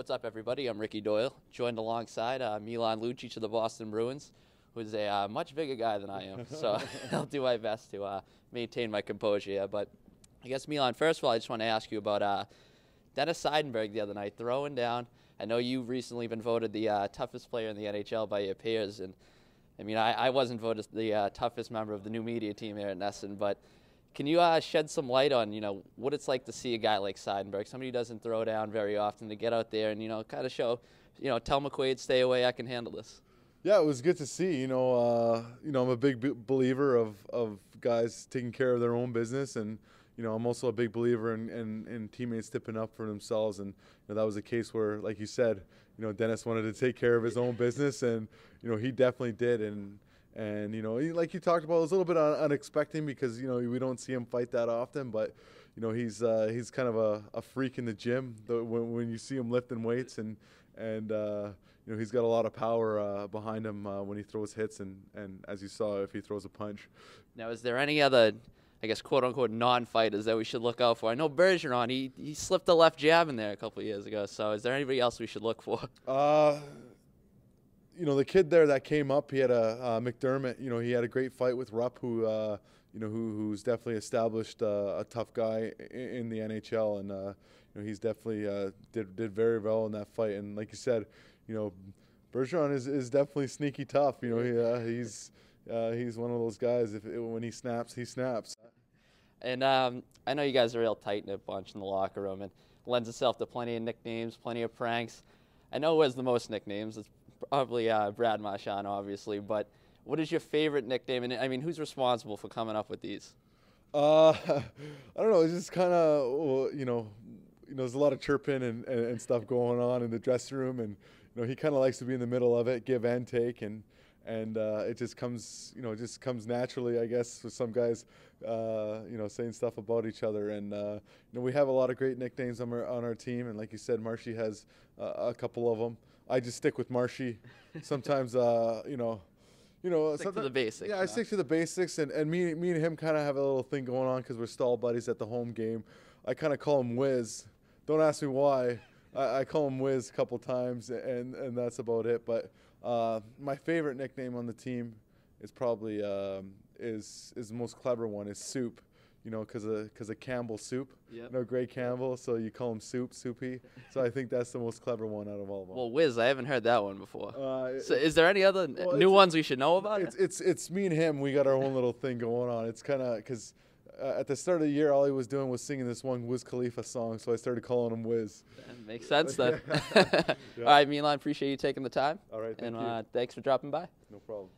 What's up, everybody? I'm Ricky Doyle, joined alongside uh, Milan Lucic of the Boston Bruins, who's a uh, much bigger guy than I am. So I'll do my best to uh, maintain my composure here. But I guess, Milan, first of all, I just want to ask you about uh, Dennis Seidenberg the other night throwing down. I know you've recently been voted the uh, toughest player in the NHL by your peers. And I mean, I, I wasn't voted the uh, toughest member of the new media team here at NESN, but can you uh, shed some light on, you know, what it's like to see a guy like Seidenberg, somebody who doesn't throw down very often, to get out there and, you know, kind of show, you know, tell McQuaid, stay away, I can handle this? Yeah, it was good to see. You know, uh, you know, I'm a big believer of, of guys taking care of their own business, and you know, I'm also a big believer in, in, in teammates stepping up for themselves. And you know, that was a case where, like you said, you know, Dennis wanted to take care of his own business, and you know, he definitely did. And and you know, like you talked about, it was a little bit un- unexpected because you know we don't see him fight that often, but you know he's uh, he's kind of a, a freak in the gym. The, when, when you see him lifting weights and and uh, you know he's got a lot of power uh, behind him uh, when he throws hits and and as you saw if he throws a punch. Now, is there any other, I guess, quote unquote non-fighters that we should look out for? I know Bergeron, he he slipped a left jab in there a couple of years ago. So, is there anybody else we should look for? Uh, you know, the kid there that came up, he had a uh, McDermott. You know, he had a great fight with Rupp, who uh, you know, who, who's definitely established uh, a tough guy in, in the NHL, and uh, you know, he's definitely uh, did did very well in that fight. And like you said, you know, Bergeron is, is definitely sneaky tough. You know, he, uh, he's he's one of those guys. If when he snaps, he snaps. And um, I know you guys are a real tight knit bunch in the locker room, and lends itself to plenty of nicknames, plenty of pranks. I know who has the most nicknames. It's probably uh, Brad Marchand, obviously. But what is your favorite nickname? And I mean, who's responsible for coming up with these? Uh, I don't know. It's just kind of you know, you know, there's a lot of chirping and, and, and stuff going on in the dressing room, and you know, he kind of likes to be in the middle of it, give and take, and and uh, it just comes, you know, it just comes naturally, I guess, with some guys, uh, you know, saying stuff about each other. And uh, you know, we have a lot of great nicknames on our on our team, and like you said, Marshy has a couple of them. I just stick with Marshy. Sometimes, uh, you know, you know, stick to the basics. Yeah, I stick to the basics, and, and me me and him kind of have a little thing going on because we're stall buddies at the home game. I kind of call him Wiz. Don't ask me why. I, I, call him Wiz a couple times, and and that's about it. But uh, my favorite nickname on the team is probably um, is is the most clever one is Soup you know, because of because of Campbell soup. Yep. You know, Greg Campbell, so you call him Soup, Soupy. so I think that's the most clever one out of all of them. Well, Wiz, I haven't heard that one before. Uh, so is there any other well, new ones we should know about? It's, it's it's me and him. We got our own little thing going on. It's kind of because. Uh, at the start of the year, all he was doing was singing this one Wiz Khalifa song, so I started calling him Wiz. That makes sense then. yeah. All right, Milan, appreciate you taking the time. All right, and uh, thanks for dropping by. No problem.